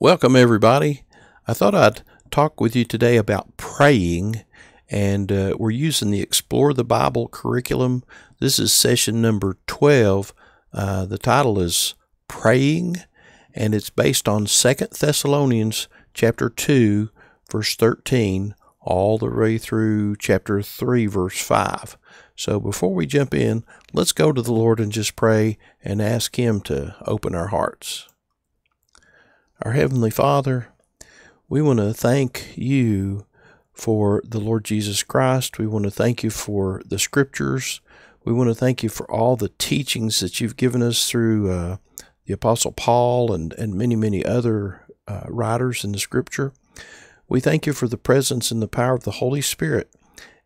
Welcome, everybody. I thought I'd talk with you today about praying, and uh, we're using the Explore the Bible curriculum. This is session number 12. Uh, the title is Praying, and it's based on Second Thessalonians chapter 2, verse 13, all the way through chapter 3, verse 5. So before we jump in, let's go to the Lord and just pray and ask Him to open our hearts. Our Heavenly Father, we want to thank you for the Lord Jesus Christ. We want to thank you for the scriptures. We want to thank you for all the teachings that you've given us through uh, the Apostle Paul and, and many, many other uh, writers in the scripture. We thank you for the presence and the power of the Holy Spirit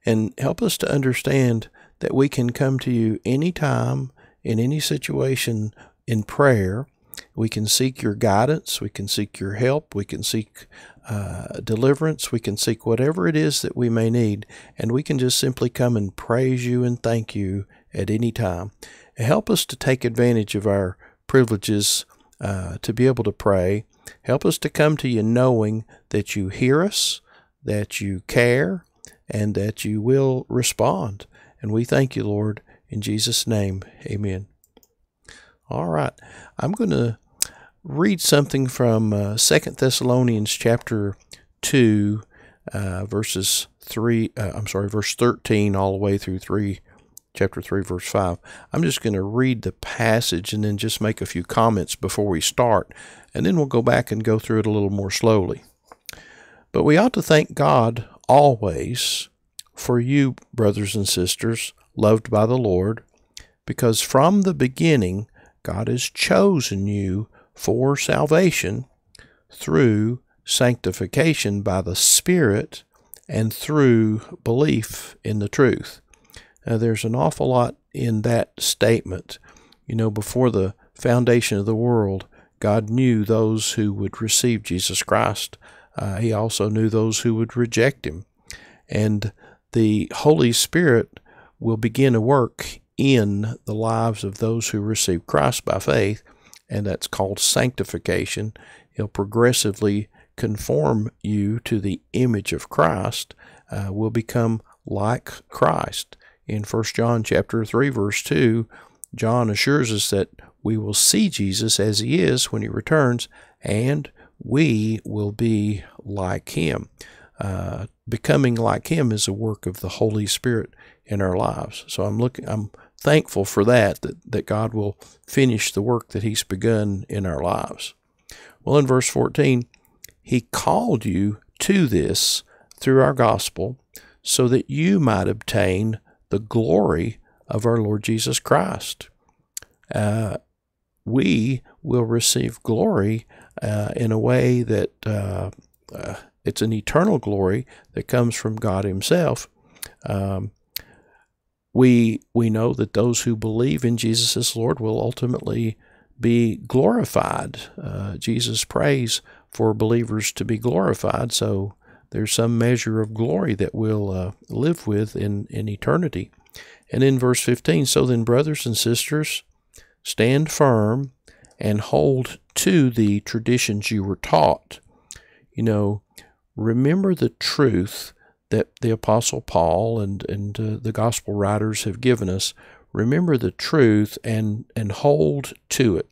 and help us to understand that we can come to you anytime, in any situation, in prayer we can seek your guidance. We can seek your help. We can seek uh, deliverance. We can seek whatever it is that we may need. And we can just simply come and praise you and thank you at any time. Help us to take advantage of our privileges uh, to be able to pray. Help us to come to you knowing that you hear us, that you care, and that you will respond. And we thank you, Lord. In Jesus' name, amen. All right. I'm going to read something from uh, Second Thessalonians chapter 2, uh, verses 3, uh, I'm sorry, verse 13 all the way through 3, chapter 3, verse 5. I'm just going to read the passage and then just make a few comments before we start, and then we'll go back and go through it a little more slowly. But we ought to thank God always for you, brothers and sisters, loved by the Lord, because from the beginning God has chosen you for salvation through sanctification by the Spirit and through belief in the truth. Now, there's an awful lot in that statement. You know, before the foundation of the world, God knew those who would receive Jesus Christ. Uh, he also knew those who would reject him. And the Holy Spirit will begin a work in the lives of those who receive Christ by faith, and that's called sanctification. He'll progressively conform you to the image of Christ. Uh, will become like Christ. In 1 John chapter 3 verse 2, John assures us that we will see Jesus as he is when he returns and we will be like him. Uh, becoming like him is a work of the Holy Spirit in our lives. So I'm looking I'm thankful for that, that, that God will finish the work that He's begun in our lives. Well, in verse 14, He called you to this through our gospel so that you might obtain the glory of our Lord Jesus Christ. Uh, we will receive glory uh, in a way that uh, uh it's an eternal glory that comes from God Himself. Um, we we know that those who believe in Jesus as Lord will ultimately be glorified. Uh, Jesus prays for believers to be glorified, so there's some measure of glory that we'll uh, live with in, in eternity. And in verse 15, so then, brothers and sisters, stand firm and hold to the traditions you were taught. You know, remember the truth that the Apostle Paul and, and uh, the gospel writers have given us, remember the truth and, and hold to it.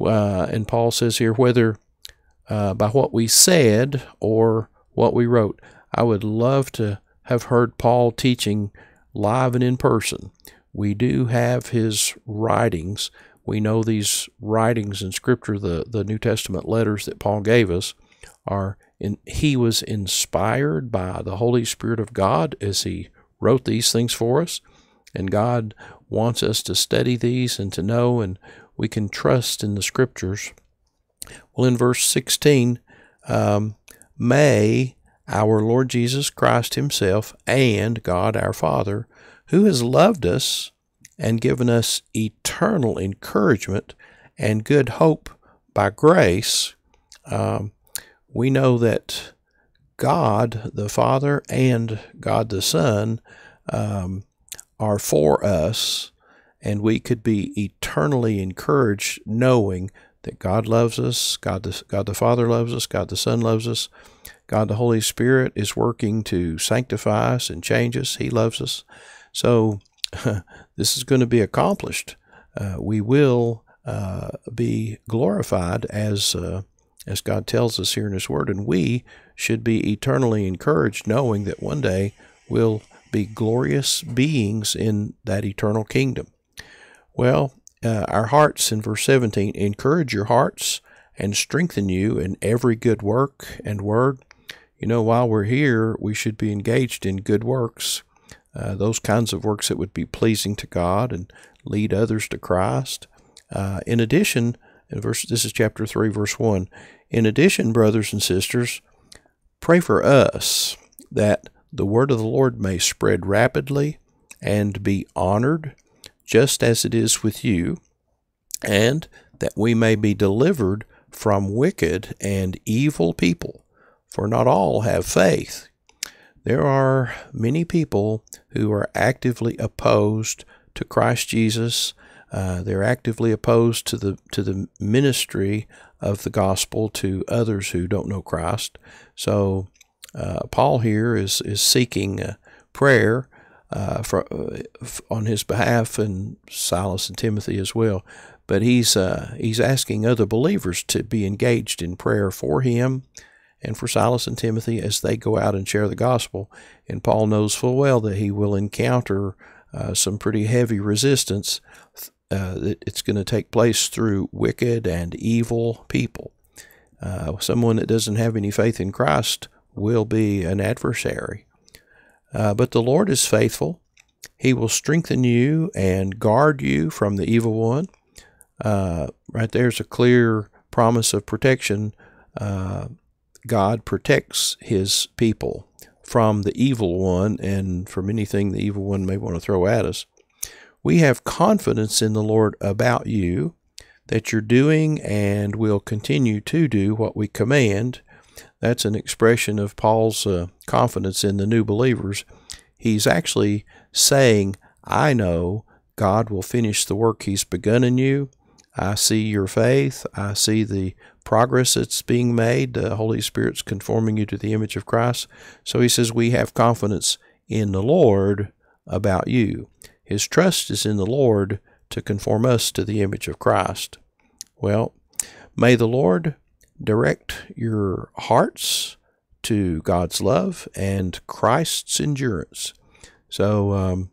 Uh, and Paul says here, whether uh, by what we said or what we wrote. I would love to have heard Paul teaching live and in person. We do have his writings. We know these writings in Scripture, the, the New Testament letters that Paul gave us, are and he was inspired by the Holy Spirit of God as he wrote these things for us. And God wants us to study these and to know, and we can trust in the scriptures. Well, in verse 16, um, may our Lord Jesus Christ Himself and God our Father, who has loved us and given us eternal encouragement and good hope by grace, um, we know that God the Father and God the Son um, are for us, and we could be eternally encouraged knowing that God loves us, God the, God the Father loves us, God the Son loves us, God the Holy Spirit is working to sanctify us and change us. He loves us. So this is going to be accomplished. Uh, we will uh, be glorified as uh, as God tells us here in His Word, and we should be eternally encouraged, knowing that one day we'll be glorious beings in that eternal kingdom. Well, uh, our hearts in verse 17 encourage your hearts and strengthen you in every good work and word. You know, while we're here, we should be engaged in good works, uh, those kinds of works that would be pleasing to God and lead others to Christ. Uh, in addition, in verse this is chapter 3 verse 1. In addition, brothers and sisters, pray for us that the word of the Lord may spread rapidly and be honored, just as it is with you, and that we may be delivered from wicked and evil people, for not all have faith. There are many people who are actively opposed to Christ Jesus. Uh, they're actively opposed to the to the ministry of the gospel to others who don't know Christ. So uh, Paul here is is seeking prayer uh, for, uh, on his behalf, and Silas and Timothy as well. But he's uh, he's asking other believers to be engaged in prayer for him and for Silas and Timothy as they go out and share the gospel. And Paul knows full well that he will encounter uh, some pretty heavy resistance. Uh, it's going to take place through wicked and evil people. Uh, someone that doesn't have any faith in Christ will be an adversary. Uh, but the Lord is faithful. He will strengthen you and guard you from the evil one. Uh, right there's a clear promise of protection. Uh, God protects his people from the evil one and from anything the evil one may want to throw at us. We have confidence in the Lord about you that you're doing and will continue to do what we command that's an expression of Paul's uh, confidence in the new believers. He's actually saying, I know God will finish the work He's begun in you. I see your faith. I see the progress that's being made. The Holy Spirit's conforming you to the image of Christ. So he says, We have confidence in the Lord about you. His trust is in the Lord to conform us to the image of Christ. Well, may the Lord direct your hearts to God's love and Christ's endurance. So, um,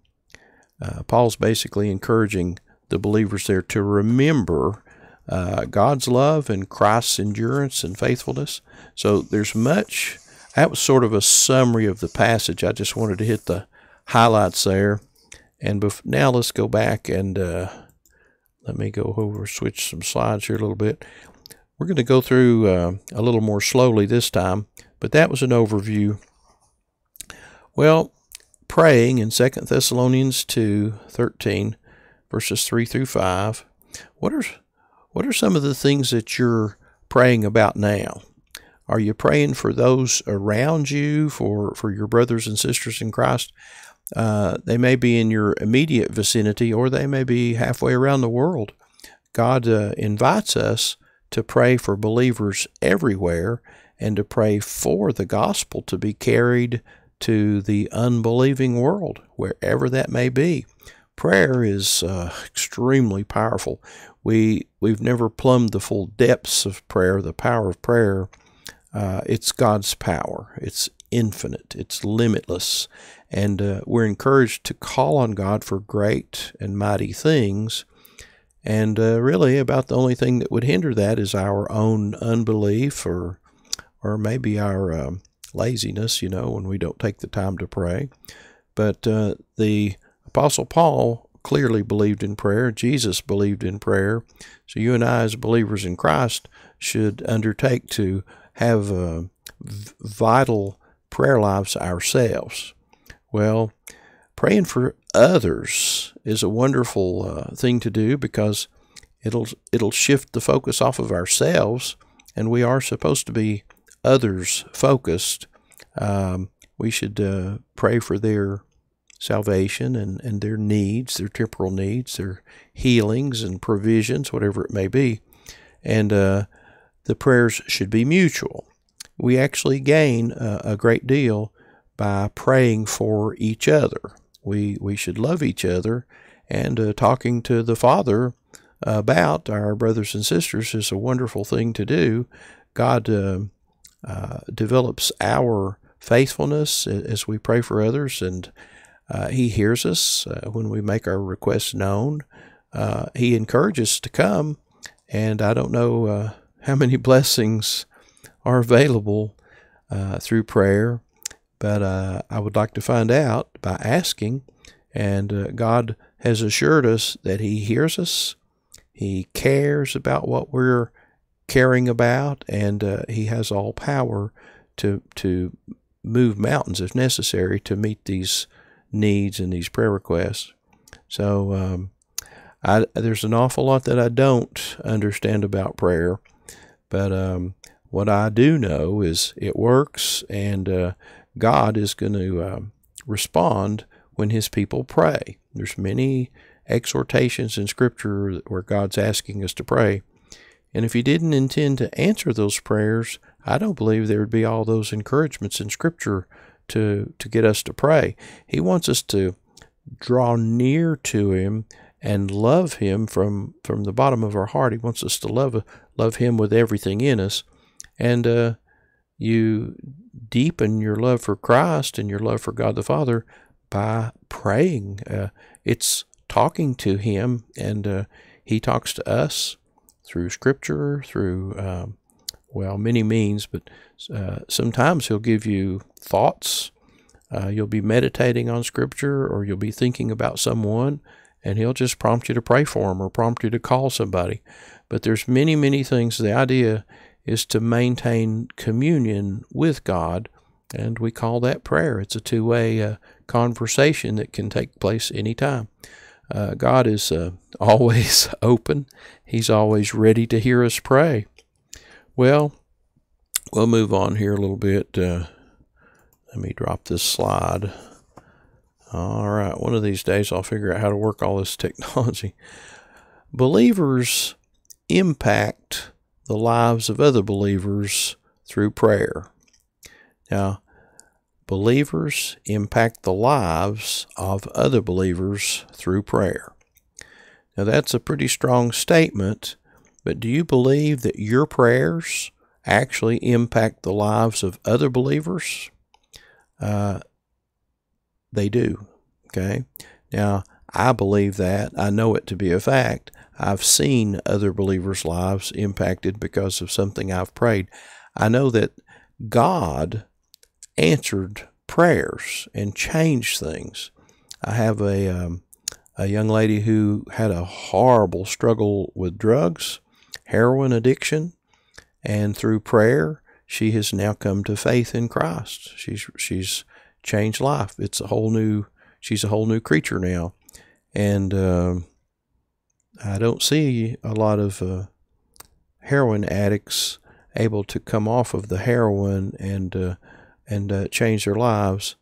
uh, Paul's basically encouraging the believers there to remember uh, God's love and Christ's endurance and faithfulness. So, there's much. That was sort of a summary of the passage. I just wanted to hit the highlights there. And now let's go back and uh, let me go over, switch some slides here a little bit. We're going to go through uh, a little more slowly this time, but that was an overview. Well, praying in 2 Thessalonians 2 13, verses 3 through 5. What are, what are some of the things that you're praying about now? Are you praying for those around you, for, for your brothers and sisters in Christ? Uh, they may be in your immediate vicinity or they may be halfway around the world. God uh, invites us to pray for believers everywhere and to pray for the gospel to be carried to the unbelieving world, wherever that may be. Prayer is uh, extremely powerful. We we've never plumbed the full depths of prayer, the power of prayer. Uh, it's God's power. It's infinite. It's limitless, and uh, we're encouraged to call on God for great and mighty things and uh, really, about the only thing that would hinder that is our own unbelief or, or maybe our um, laziness, you know, when we don't take the time to pray. But uh, the Apostle Paul clearly believed in prayer. Jesus believed in prayer. So you and I, as believers in Christ, should undertake to have uh, vital prayer lives ourselves. Well, praying for others is a wonderful uh, thing to do because it'll it'll shift the focus off of ourselves, and we are supposed to be others focused. Um, we should uh, pray for their salvation and, and their needs, their temporal needs, their healings and provisions, whatever it may be. and uh, the prayers should be mutual. We actually gain a, a great deal by praying for each other. We we should love each other, and uh, talking to the Father about our brothers and sisters is a wonderful thing to do. God uh, uh, develops our faithfulness as we pray for others, and uh, He hears us uh, when we make our requests known. Uh, he encourages us to come, and I don't know uh, how many blessings are available through prayer, but I would like to find out by asking. And God has assured us that He hears us, He cares about what we're caring about, and uh, He has all power to to move mountains if necessary to meet these needs and these prayer requests. So um, I, there's an awful lot that I don't understand about prayer, but um, what I do know is it works, and uh, God is going to uh, respond when His people pray. There's many exhortations in Scripture where God's asking us to pray. And if He didn't intend to answer those prayers, I don't believe there would be all those encouragements in Scripture to, to get us to pray. He wants us to draw near to Him and love Him from, from the bottom of our heart. He wants us to love, love Him with everything in us. And uh, you deepen your love for Christ and your love for God the Father by praying. Uh, it's talking to Him, and uh, He talks to us through Scripture, through, um, well, many means, but uh, sometimes He'll give you thoughts. Uh, you'll be meditating on Scripture, or you'll be thinking about someone, and He'll just prompt you to pray for them or prompt you to call somebody. But there's many, many things. The idea is to maintain communion with God, and we call that prayer. It's a two way uh, conversation that can take place anytime. Uh, God is uh, always open. He's always ready to hear us pray. Well, we'll move on here a little bit. Uh, let me drop this slide. All right, one of these days I'll figure out how to work all this technology. Believers impact the lives of other believers through prayer. Now, believers impact the lives of other believers through prayer. Now, that's a pretty strong statement, but do you believe that your prayers actually impact the lives of other believers? Uh, they do. Okay. Now, I believe that. I know it to be a fact. I've seen other believers' lives impacted because of something I've prayed. I know that God answered prayers and changed things. I have a um, a young lady who had a horrible struggle with drugs, heroin addiction, and through prayer, she has now come to faith in Christ. She's she's changed life. It's a whole new. She's a whole new creature now, and uh, I don't see a lot of uh, heroin addicts able to come off of the heroin and uh, and uh, change their lives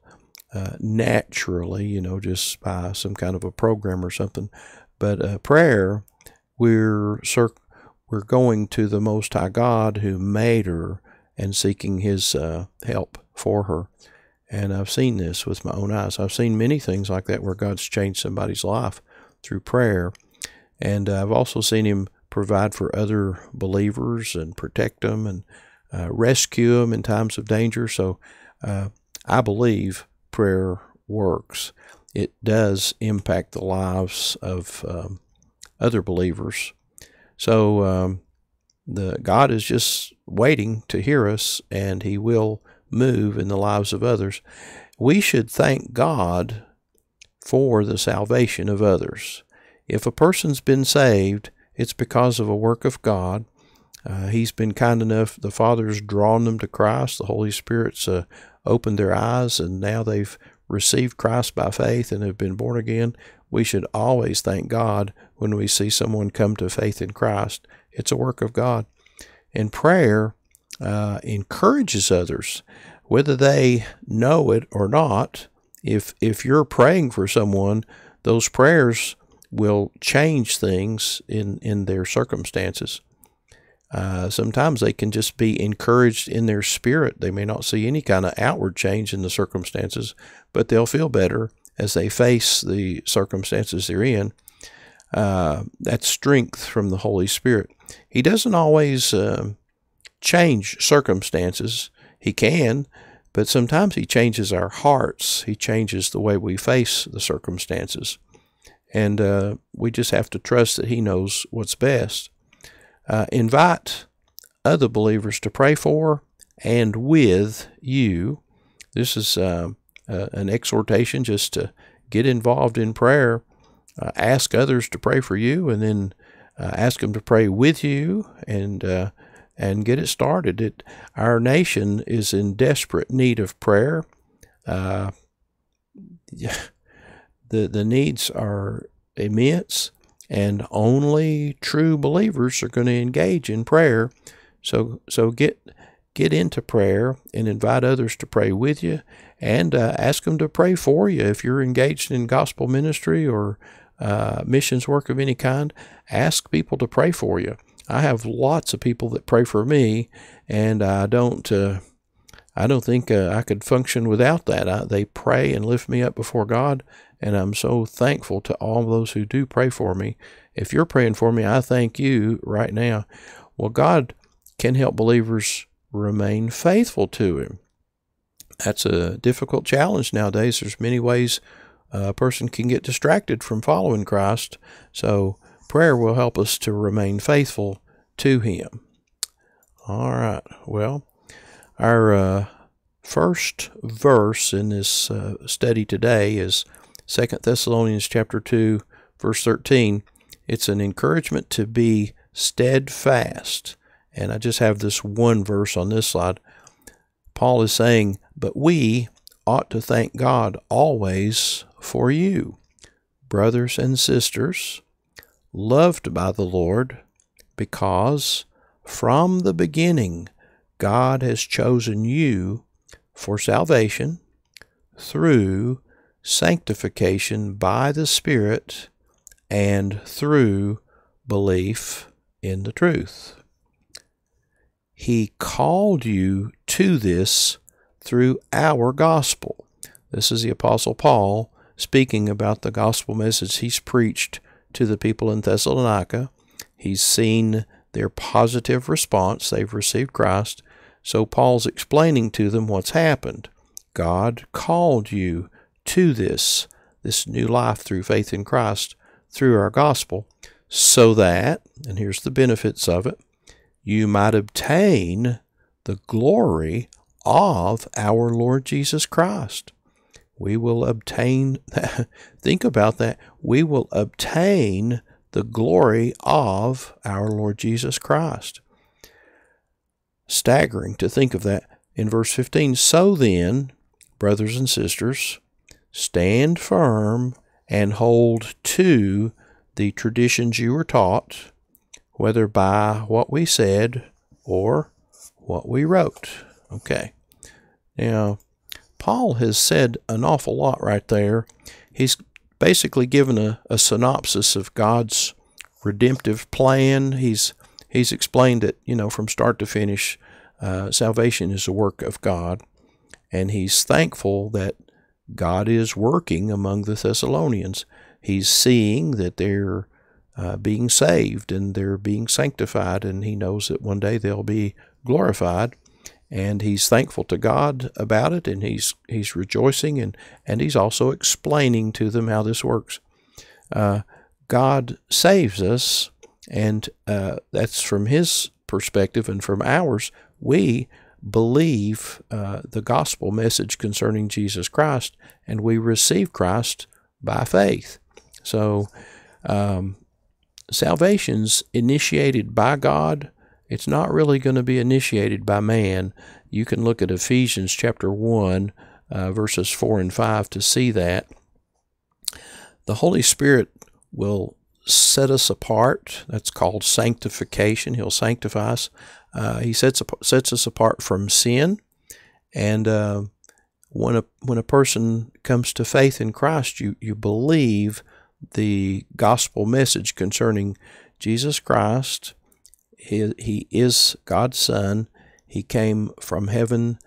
uh, naturally, you know, just by some kind of a program or something. But uh, prayer, we're we're going to the Most High God who made her and seeking His uh, help for her. And I've seen this with my own eyes. I've seen many things like that where God's changed somebody's life through prayer. And I've also seen Him provide for other believers and protect them and uh, rescue them in times of danger. So uh, I believe prayer works. It does impact the lives of um, other believers. So um, the God is just waiting to hear us, and He will move in the lives of others. We should thank God for the salvation of others. If a person's been saved, it's because of a work of God. Uh, he's been kind enough, the Father's drawn them to Christ, the Holy Spirit's uh, opened their eyes, and now they've received Christ by faith and have been born again. We should always thank God when we see someone come to faith in Christ. It's a work of God. And prayer uh, encourages others, whether they know it or not. If, if you're praying for someone, those prayers will change things in, in their circumstances. Uh, sometimes they can just be encouraged in their spirit. They may not see any kind of outward change in the circumstances, but they'll feel better as they face the circumstances they're in. Uh, that's strength from the Holy Spirit. He doesn't always uh, change circumstances. He can, but sometimes He changes our hearts. He changes the way we face the circumstances. And uh, we just have to trust that He knows what's best. Uh, invite other believers to pray for and with you. This is uh, an exhortation just to get involved in prayer. Uh, ask others to pray for you, and then uh, ask them to pray with you, and uh, and get it started. It, our nation is in desperate need of prayer. Uh, the the needs are immense, and only true believers are going to engage in prayer. So so get get into prayer and invite others to pray with you, and uh, ask them to pray for you if you're engaged in gospel ministry or uh, missions work of any kind. Ask people to pray for you. I have lots of people that pray for me, and I don't. Uh, I don't think uh, I could function without that. I, they pray and lift me up before God, and I'm so thankful to all those who do pray for me. If you're praying for me, I thank you right now. Well, God can help believers remain faithful to Him. That's a difficult challenge nowadays. There's many ways a person can get distracted from following Christ. So prayer will help us to remain faithful to Him. All right. Well, our uh, first verse in this uh, study today is Second Thessalonians chapter 2, verse 13. It's an encouragement to be steadfast. And I just have this one verse on this slide. Paul is saying, But we ought to thank God always for you, brothers and sisters, loved by the Lord, because from the beginning God has chosen you for salvation through sanctification by the Spirit and through belief in the truth. He called you to this through our gospel. This is the Apostle Paul speaking about the gospel message he's preached to the people in Thessalonica. He's seen their positive response. They've received Christ. So Paul's explaining to them what's happened. God called you to this, this new life through faith in Christ, through our gospel, so that, and here's the benefits of it, you might obtain the glory of our Lord Jesus Christ we will obtain, that. think about that, we will obtain the glory of our Lord Jesus Christ. Staggering to think of that in verse 15. So then, brothers and sisters, stand firm and hold to the traditions you were taught, whether by what we said or what we wrote. Okay. Now, Paul has said an awful lot right there. He's basically given a, a synopsis of God's redemptive plan. He's he's explained that you know from start to finish, uh, salvation is a work of God, and he's thankful that God is working among the Thessalonians. He's seeing that they're uh, being saved and they're being sanctified, and he knows that one day they'll be glorified and he's thankful to God about it, and he's he's rejoicing, and and he's also explaining to them how this works. Uh, God saves us, and uh, that's from His perspective, and from ours, we believe uh, the gospel message concerning Jesus Christ, and we receive Christ by faith. So, um, salvation's initiated by God it's not really going to be initiated by man. You can look at Ephesians chapter 1, uh, verses 4 and 5 to see that. The Holy Spirit will set us apart. That's called sanctification. He'll sanctify us. Uh, he sets, sets us apart from sin. And uh, when, a, when a person comes to faith in Christ, you, you believe the gospel message concerning Jesus Christ he, he is God's Son. He came from heaven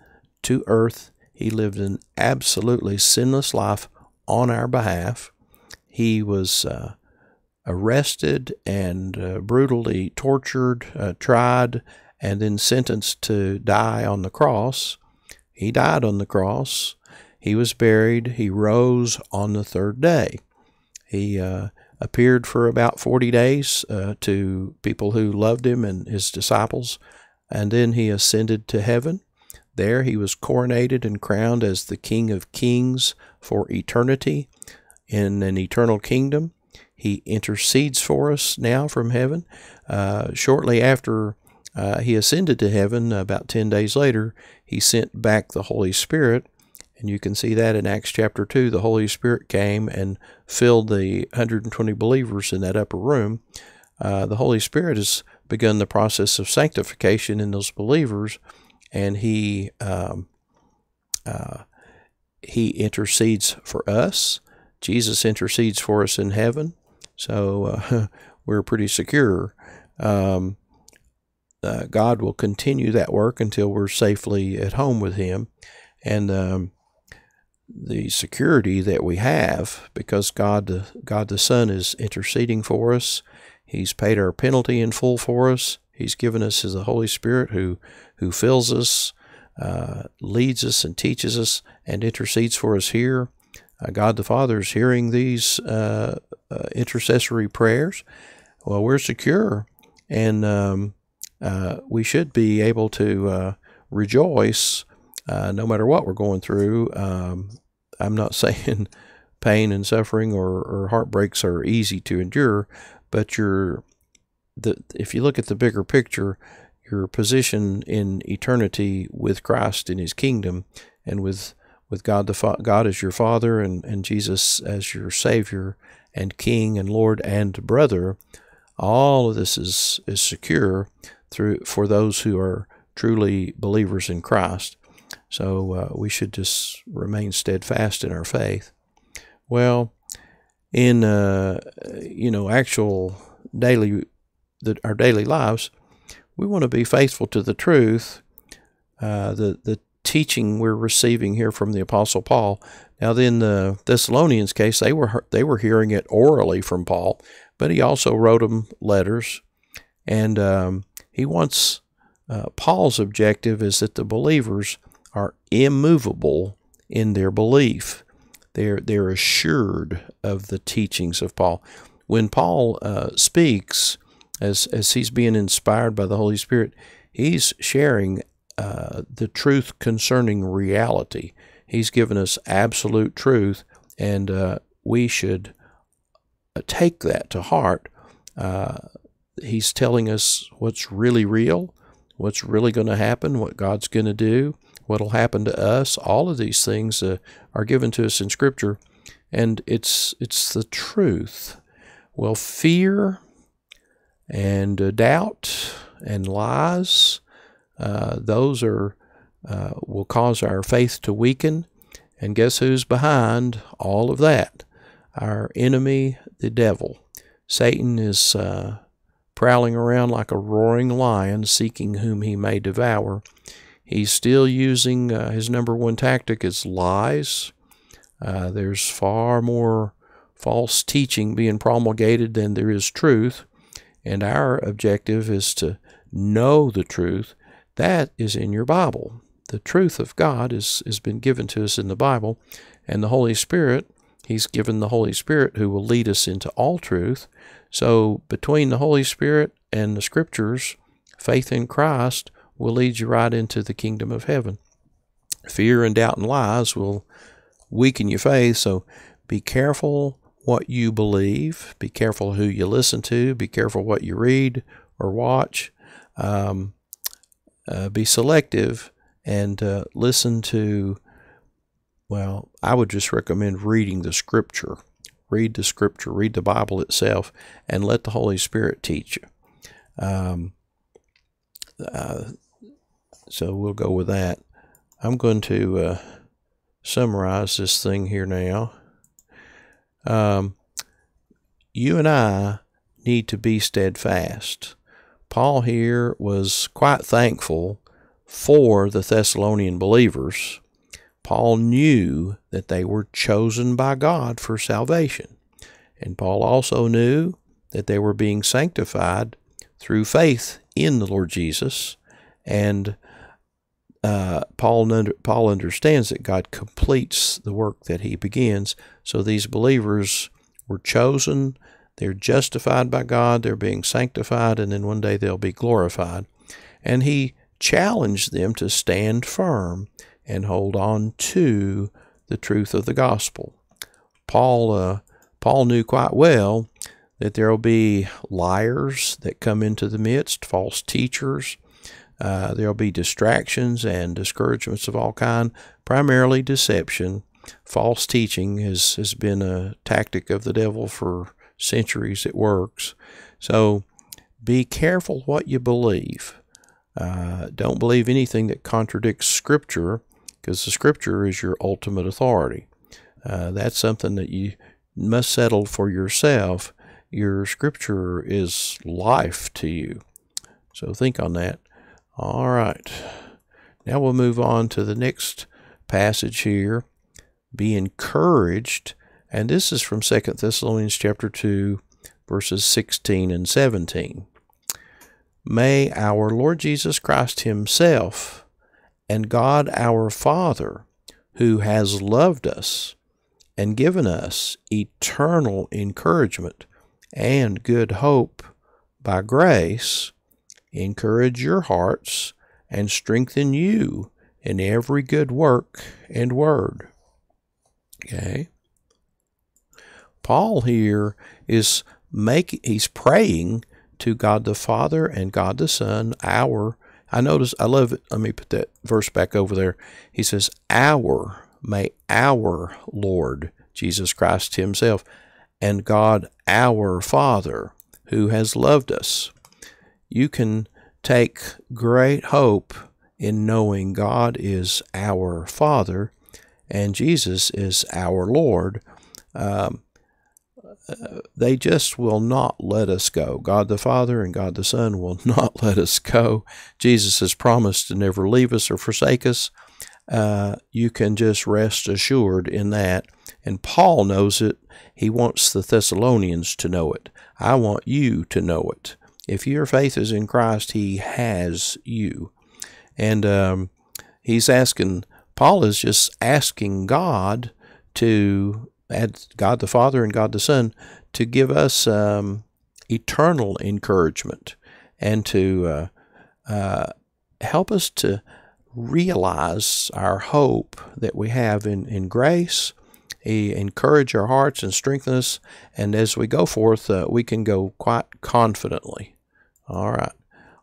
to earth. He lived an absolutely sinless life on our behalf. He was uh, arrested and uh, brutally tortured, uh, tried, and then sentenced to die on the cross. He died on the cross. He was buried. He rose on the third day. He uh, appeared for about 40 days uh, to people who loved him and his disciples, and then he ascended to heaven. There he was coronated and crowned as the King of Kings for eternity in an eternal kingdom. He intercedes for us now from heaven. Uh, shortly after uh, he ascended to heaven, about 10 days later, he sent back the Holy Spirit. And you can see that in Acts chapter 2. The Holy Spirit came and filled the 120 believers in that upper room. Uh, the Holy Spirit has begun the process of sanctification in those believers, and he um, uh, he intercedes for us. Jesus intercedes for us in heaven. So uh, we're pretty secure. Um, uh, God will continue that work until we're safely at home with Him. And um, the security that we have, because God the, God the Son is interceding for us, He's paid our penalty in full for us. He's given us His Holy Spirit who, who fills us, uh, leads us, and teaches us, and intercedes for us here. Uh, God the Father is hearing these uh, uh, intercessory prayers. Well, we're secure, and um, uh, we should be able to uh, rejoice uh, no matter what we're going through. Um, I'm not saying pain and suffering or, or heartbreaks are easy to endure, but you're the if you look at the bigger picture, your position in eternity with Christ in His kingdom and with with God the God as your Father and, and Jesus as your Savior and King and Lord and brother, all of this is is secure through for those who are truly believers in Christ. So uh, we should just remain steadfast in our faith. Well, in uh, you know actual daily the, our daily lives, we want to be faithful to the truth. Uh, the the teaching we're receiving here from the Apostle Paul. Now, in the Thessalonians case, they were they were hearing it orally from Paul, but he also wrote them letters, and um, he wants uh, Paul's objective is that the believers are immovable in their belief. They're they're assured of the teachings of Paul. When Paul uh, speaks, as as he's being inspired by the Holy Spirit, he's sharing uh, the truth concerning reality. He's given us absolute truth, and uh, we should uh, take that to heart. He's telling us what's really real, what's really going to happen, what God's going to do, what'll happen to us. All of these things uh, are given to us in Scripture, and it's it's the truth. Well, fear and uh, doubt and lies uh, those are uh, will cause our faith to weaken. And guess who's behind all of that? Our enemy, the devil. Satan is uh, prowling around like a roaring lion, seeking whom he may devour. He's still using uh, his number one tactic is lies. Uh, there's far more false teaching being promulgated than there is truth. And our objective is to know the truth that is in your Bible. The truth of God is, has been given to us in the Bible, and the Holy Spirit, He's given the Holy Spirit who will lead us into all truth. So, between the Holy Spirit and the Scriptures, faith in Christ will lead you right into the kingdom of heaven. Fear and doubt and lies will weaken your faith, so be careful what you believe, be careful who you listen to, be careful what you read or watch. Um, uh, be selective and uh, listen to, well, I would just recommend reading the scripture. Read the scripture, read the Bible itself, and let the Holy Spirit teach you. Um, uh, so we'll go with that. I'm going to uh, summarize this thing here now. Um, you and I need to be steadfast. Paul here was quite thankful for the Thessalonian believers. Paul knew that they were chosen by God for salvation. And Paul also knew that they were being sanctified through faith in the Lord Jesus. And uh, Paul, under, Paul understands that God completes the work that he begins. So these believers were chosen, they're justified by God, they're being sanctified, and then one day they'll be glorified. And he challenged them to stand firm and hold on to the truth of the gospel. Paul, uh, Paul knew quite well that there will be liars that come into the midst, false teachers, uh, there'll be distractions and discouragements of all kind, primarily deception. False teaching has, has been a tactic of the devil for centuries. It works. So be careful what you believe. Uh, don't believe anything that contradicts Scripture because the Scripture is your ultimate authority. Uh, that's something that you must settle for yourself. Your Scripture is life to you. So think on that. All right. Now we'll move on to the next passage here. Be encouraged. And this is from Second Thessalonians chapter 2, verses 16 and 17. May our Lord Jesus Christ Himself and God our Father, who has loved us and given us eternal encouragement and good hope by grace, encourage your hearts, and strengthen you in every good work and word. Okay? Paul here is making he's praying to God the Father and God the Son, our I notice I love it. Let me put that verse back over there. He says, Our may our Lord Jesus Christ Himself and God our Father, who has loved us you can take great hope in knowing God is our Father and Jesus is our Lord. Um, they just will not let us go. God the Father and God the Son will not let us go. Jesus has promised to never leave us or forsake us. Uh, you can just rest assured in that. And Paul knows it. He wants the Thessalonians to know it. I want you to know it. If your faith is in Christ, He has you. And um, he's asking, Paul is just asking God to, God the Father and God the Son, to give us um, eternal encouragement and to uh, uh, help us to realize our hope that we have in, in grace he encourage our hearts and strengthen us. And as we go forth, uh, we can go quite confidently. All right.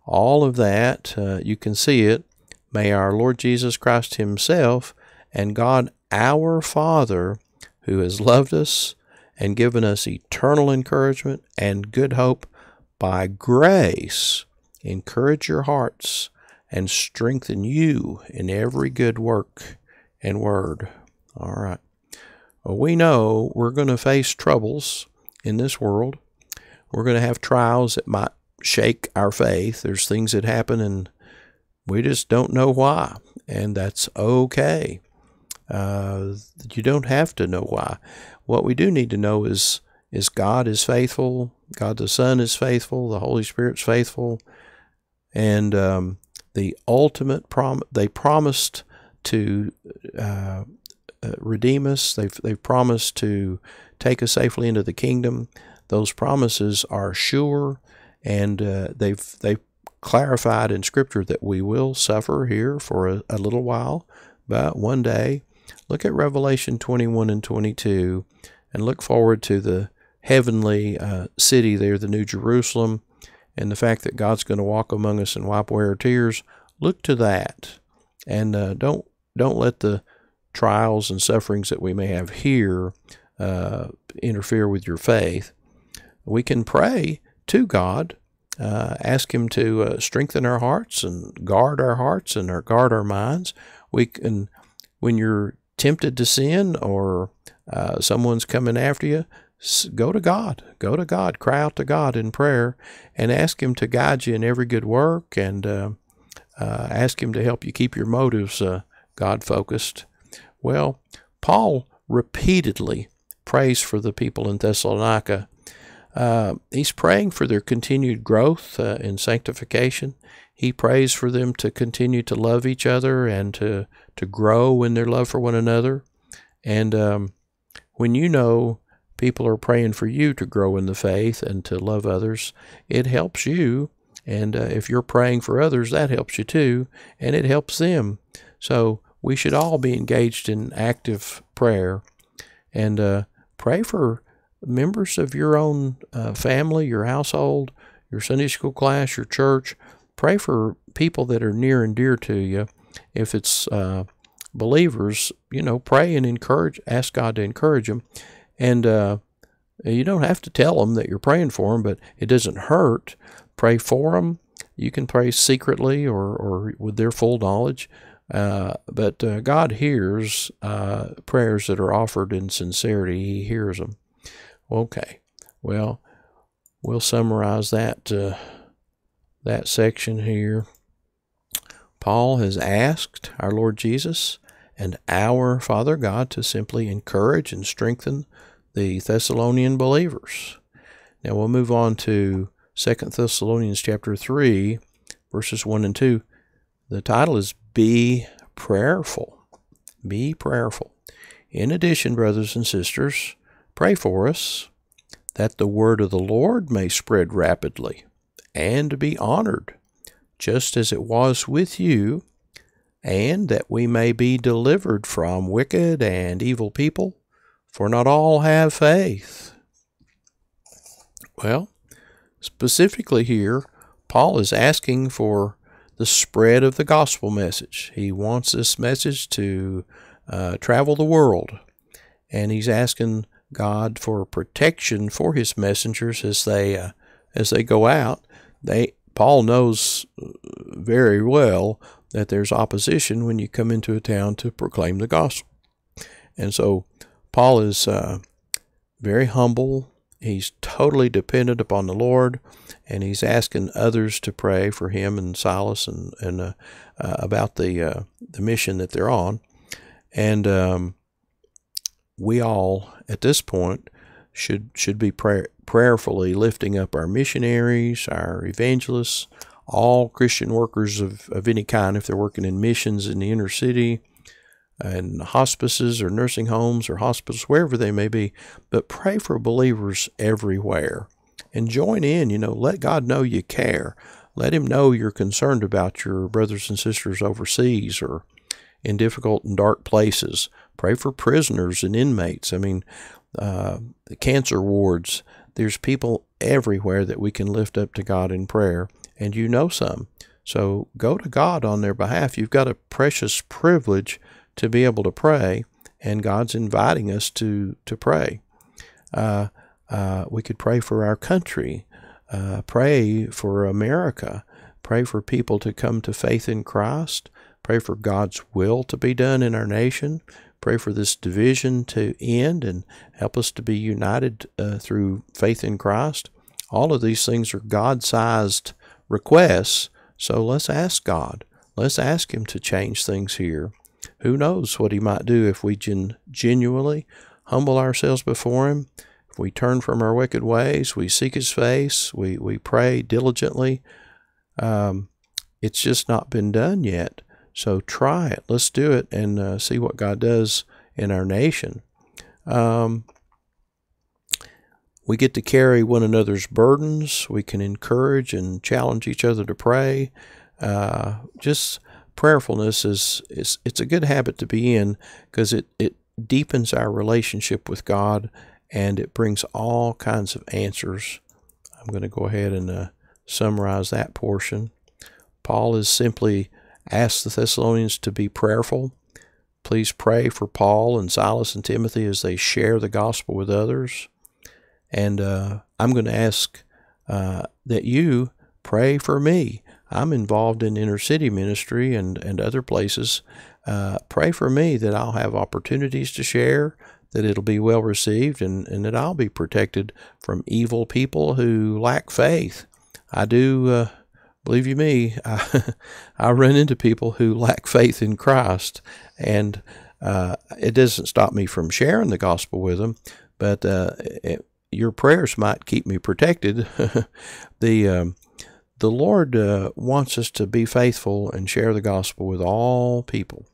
All of that, uh, you can see it. May our Lord Jesus Christ Himself and God our Father, who has loved us and given us eternal encouragement and good hope by grace, encourage your hearts and strengthen you in every good work and word. All right. Well, we know we're going to face troubles in this world. We're going to have trials that might shake our faith. There's things that happen and we just don't know why, and that's okay. Uh, you don't have to know why. What we do need to know is is God is faithful, God the Son is faithful, the Holy Spirit's faithful, and um, the ultimate prom they promised to uh, uh, redeem us. They've they've promised to take us safely into the kingdom. Those promises are sure and uh, they've they've clarified in Scripture that we will suffer here for a, a little while, but one day. Look at Revelation 21 and 22, and look forward to the heavenly uh, city there, the New Jerusalem, and the fact that God's going to walk among us and wipe away our tears. Look to that, and uh, don't don't let the trials and sufferings that we may have here uh, interfere with your faith. We can pray to God. Uh, ask Him to uh, strengthen our hearts and guard our hearts and our, guard our minds. We can, when you're tempted to sin or uh, someone's coming after you, go to God. Go to God. Cry out to God in prayer and ask Him to guide you in every good work and uh, uh, ask Him to help you keep your motives uh, God focused. Well, Paul repeatedly prays for the people in Thessalonica. Uh, he's praying for their continued growth uh, in sanctification. He prays for them to continue to love each other and to, to grow in their love for one another. And um, when you know people are praying for you to grow in the faith and to love others, it helps you. And uh, if you're praying for others, that helps you too, and it helps them. So we should all be engaged in active prayer and uh, pray for members of your own uh, family, your household, your Sunday school class, your church. Pray for people that are near and dear to you. If it's uh, believers, you know, pray and encourage, ask God to encourage them. And uh, you don't have to tell them that you're praying for them, but it doesn't hurt. Pray for them. You can pray secretly or, or with their full knowledge. Uh, but uh, God hears uh, prayers that are offered in sincerity. He hears them. Okay. Well, we'll summarize that uh, that section here. Paul has asked our Lord Jesus and our Father God to simply encourage and strengthen the Thessalonian believers. Now we'll move on to Second Thessalonians chapter 3, verses 1 and 2. The title is Be Prayerful. Be prayerful. In addition, brothers and sisters, pray for us that the word of the Lord may spread rapidly and be honored, just as it was with you, and that we may be delivered from wicked and evil people for not all have faith. Well, specifically here, Paul is asking for the spread of the gospel message. He wants this message to uh, travel the world, and he's asking God for protection for his messengers as they uh, as they go out. They Paul knows very well that there's opposition when you come into a town to proclaim the gospel, and so Paul is uh, very humble. He's totally dependent upon the Lord, and he's asking others to pray for him and Silas and and uh, uh, about the uh, the mission that they're on. And um, we all, at this point, should should be prayer, prayerfully lifting up our missionaries, our evangelists, all Christian workers of, of any kind, if they're working in missions in the inner city, uh, and hospices or nursing homes or hospitals, wherever they may be. But pray for believers everywhere and join in. You know, let God know you care. Let Him know you're concerned about your brothers and sisters overseas or in difficult and dark places. Pray for prisoners and inmates. I mean, uh, the cancer wards. There's people everywhere that we can lift up to God in prayer, and you know some. So go to God on their behalf. You've got a precious privilege to be able to pray, and God's inviting us to to pray. Uh, uh, we could pray for our country, uh, pray for America, pray for people to come to faith in Christ, pray for God's will to be done in our nation, pray for this division to end and help us to be united uh, through faith in Christ. All of these things are God sized requests, so let's ask God. Let's ask Him to change things here who knows what he might do if we gen- genuinely humble ourselves before him, if we turn from our wicked ways, we seek his face, we, we pray diligently. Um, it's just not been done yet. So try it. Let's do it and uh, see what God does in our nation. Um, we get to carry one another's burdens. We can encourage and challenge each other to pray. Uh, just prayerfulness is, is it's a good habit to be in because it, it deepens our relationship with God and it brings all kinds of answers. I'm going to go ahead and uh, summarize that portion. Paul is simply asked the Thessalonians to be prayerful. Please pray for Paul and Silas and Timothy as they share the gospel with others. And uh, I'm going to ask uh, that you pray for me I'm involved in inner city ministry and, and other places. Uh, pray for me that I'll have opportunities to share, that it'll be well received and, and that I'll be protected from evil people who lack faith. I do, uh, believe you me, I, I run into people who lack faith in Christ, and uh, it doesn't stop me from sharing the gospel with them, but uh, it, your prayers might keep me protected. the um, the Lord uh, wants us to be faithful and share the gospel with all people.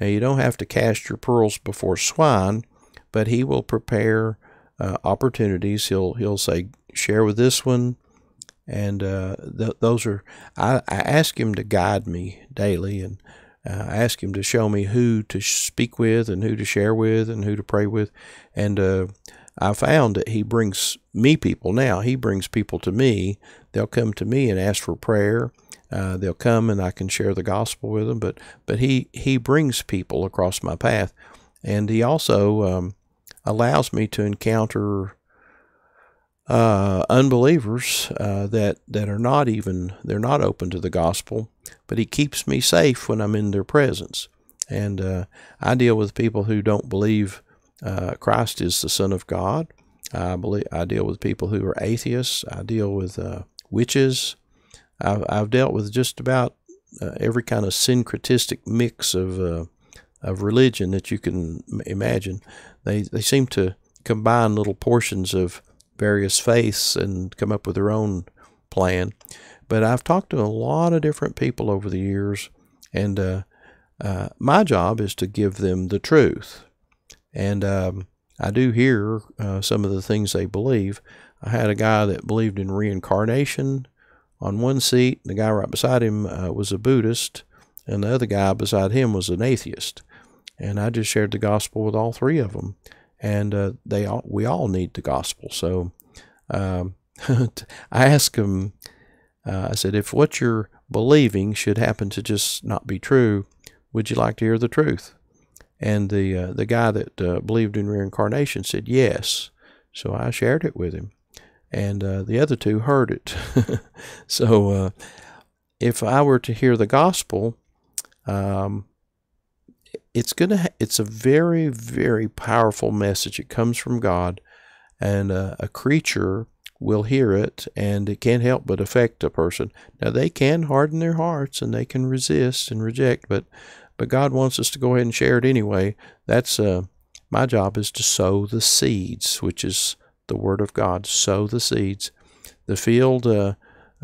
Now, you don't have to cast your pearls before swine, but He will prepare uh, opportunities. He'll He'll say, share with this one, and uh, th- those are. I, I ask Him to guide me daily, and uh, I ask Him to show me who to speak with, and who to share with, and who to pray with, and uh, I found that He brings me people now. He brings people to me. They'll come to me and ask for prayer uh, they'll come and I can share the gospel with them. But but he he brings people across my path, and he also um, allows me to encounter uh, unbelievers uh, that that are not even they're not open to the gospel. But he keeps me safe when I'm in their presence, and uh, I deal with people who don't believe uh, Christ is the Son of God. I believe I deal with people who are atheists. I deal with uh, witches. I've, I've dealt with just about uh, every kind of syncretistic mix of of religion that you can imagine. They they seem to combine little portions of various faiths and come up with their own plan. But I've talked to a lot of different people over the years, and uh, uh, my job is to give them the truth. And um, I do hear uh, some of the things they believe. I had a guy that believed in reincarnation on one seat, and the guy right beside him uh, was a Buddhist, and the other guy beside him was an atheist. And I just shared the gospel with all three of them, and uh, they all we all need the gospel. So um, I asked him, Uh, I said, if what you're believing should happen to just not be true, would you like to hear the truth? And the uh, the guy that uh, believed in reincarnation said yes. So I shared it with him and uh, the other two heard it. so uh, if I were to hear the gospel, um, it's gonna it's a very very powerful message. It comes from God, and uh, a creature will hear it, and it can't help but affect a person. Now they can harden their hearts and they can resist and reject, but but God wants us to go ahead and share it anyway. That's uh, my job is to sow the seeds, which is the Word of God. Sow the seeds. The field, uh,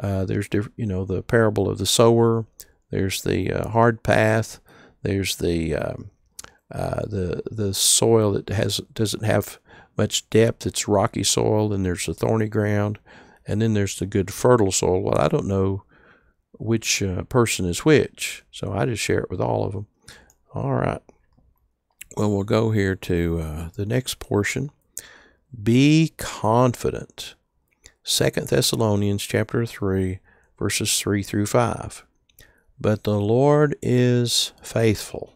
uh, there's different, you know, the parable of the sower. There's the uh, hard path. There's the um, uh, the the soil that has doesn't have much depth. It's rocky soil. And there's the thorny ground, and then there's the good fertile soil. Well, I don't know which uh, person is which, so I just share it with all of them. All right. Well, we'll go here to uh, the next portion. Be confident. Second Thessalonians chapter 3 verses 3 through 5. But the Lord is faithful.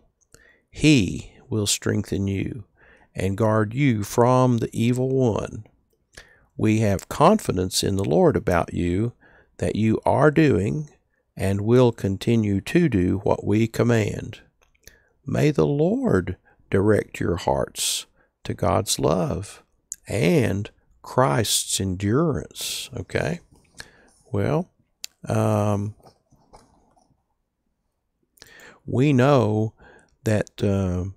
He will strengthen you and guard you from the evil one. We have confidence in the Lord about you that you are doing and will continue to do what we command. May the Lord direct your hearts to God's love and Christ's endurance. Okay? Well, um, we know that um,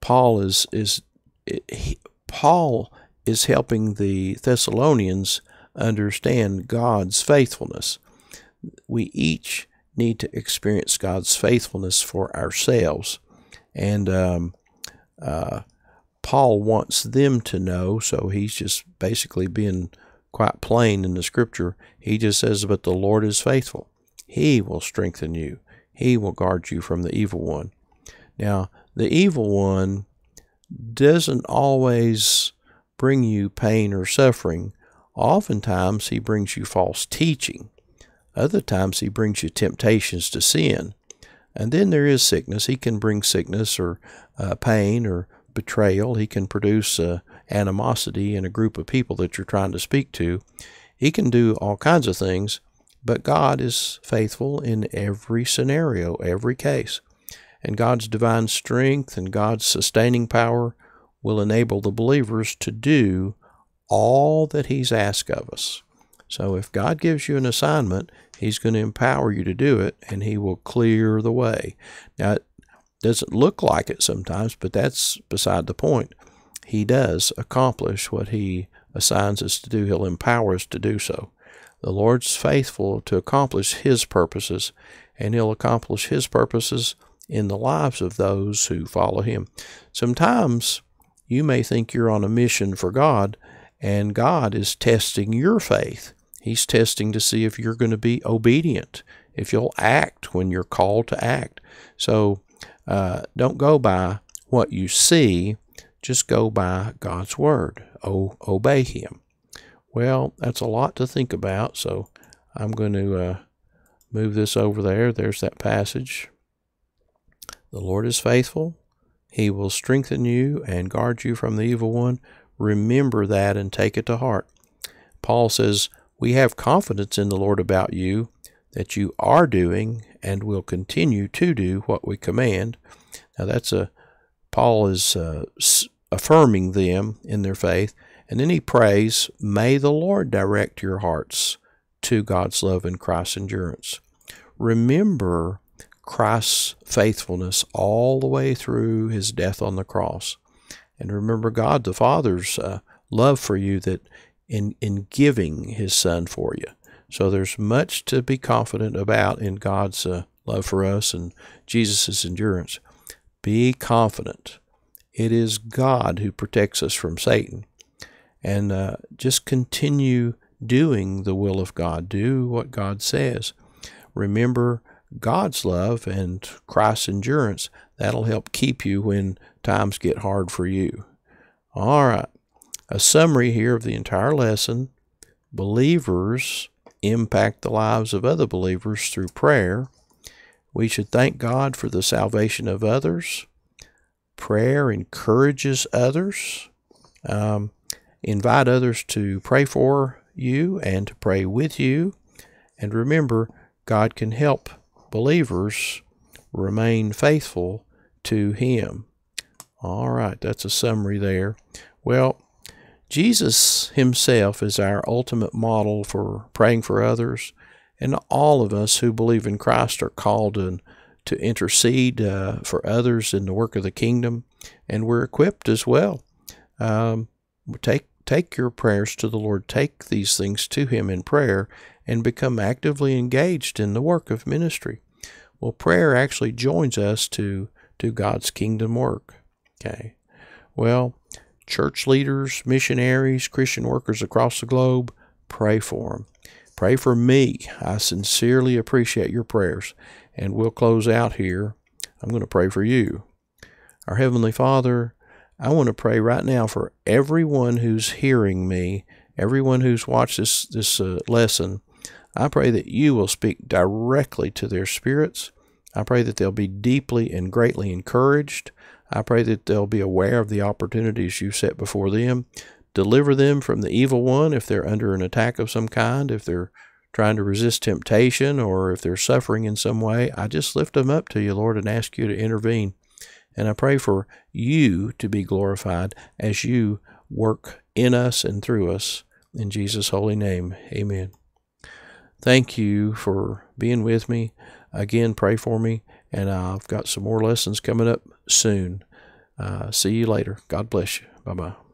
Paul is is he, Paul is helping the Thessalonians understand God's faithfulness. We each need to experience God's faithfulness for ourselves, and um, uh, Paul wants them to know, so he's just basically being quite plain in the scripture. He just says, But the Lord is faithful. He will strengthen you, He will guard you from the evil one. Now, the evil one doesn't always bring you pain or suffering. Oftentimes, he brings you false teaching. Other times, he brings you temptations to sin. And then there is sickness. He can bring sickness or uh, pain or betrayal. He can produce uh, animosity in a group of people that you're trying to speak to. He can do all kinds of things, but God is faithful in every scenario, every case. And God's divine strength and God's sustaining power will enable the believers to do all that He's asked of us. So if God gives you an assignment, He's going to empower you to do it and He will clear the way. Now, it doesn't look like it sometimes, but that's beside the point. He does accomplish what He assigns us to do, He'll empower us to do so. The Lord's faithful to accomplish His purposes, and He'll accomplish His purposes in the lives of those who follow Him. Sometimes you may think you're on a mission for God, and God is testing your faith. He's testing to see if you're going to be obedient, if you'll act when you're called to act. So uh, don't go by what you see, just go by God's word. O- obey Him. Well, that's a lot to think about, so I'm going to uh, move this over there. There's that passage. The Lord is faithful. He will strengthen you and guard you from the evil one. Remember that and take it to heart. Paul says, We have confidence in the Lord about you, that you are doing and will continue to do what we command. Now, that's a, Paul is uh, affirming them in their faith. And then he prays, May the Lord direct your hearts to God's love and Christ's endurance. Remember Christ's faithfulness all the way through his death on the cross. And remember God the Father's uh, love for you that in, in giving his Son for you. So there's much to be confident about in God's uh, love for us and Jesus' endurance. Be confident. It is God who protects us from Satan. And uh, just continue doing the will of God. Do what God says. Remember God's love and Christ's endurance, that'll help keep you when times get hard for you. All right. A summary here of the entire lesson. Believers impact the lives of other believers through prayer. We should thank God for the salvation of others. Prayer encourages others. Um, invite others to pray for you and to pray with you. And remember, God can help believers remain faithful to Him. All right, that's a summary there. Well, Jesus Himself is our ultimate model for praying for others, and all of us who believe in Christ are called to, to intercede uh, for others in the work of the kingdom, and we're equipped as well. Um, take take your prayers to the Lord. Take these things to Him in prayer, and become actively engaged in the work of ministry. Well, prayer actually joins us to do God's kingdom work. Okay. Well, church leaders, missionaries, Christian workers across the globe, pray for them. Pray for me. I sincerely appreciate your prayers. And we'll close out here. I'm going to pray for you. Our Heavenly Father, I want to pray right now for everyone who's hearing me, everyone who's watched this, this uh, lesson. I pray that you will speak directly to their spirits. I pray that they'll be deeply and greatly encouraged. I pray that they'll be aware of the opportunities you set before them. Deliver them from the evil one if they're under an attack of some kind, if they're trying to resist temptation, or if they're suffering in some way. I just lift them up to you, Lord, and ask you to intervene. And I pray for you to be glorified as you work in us and through us. In Jesus' holy name, amen. Thank you for being with me. Again, pray for me, and I've got some more lessons coming up soon. Uh, see you later. God bless you. Bye bye.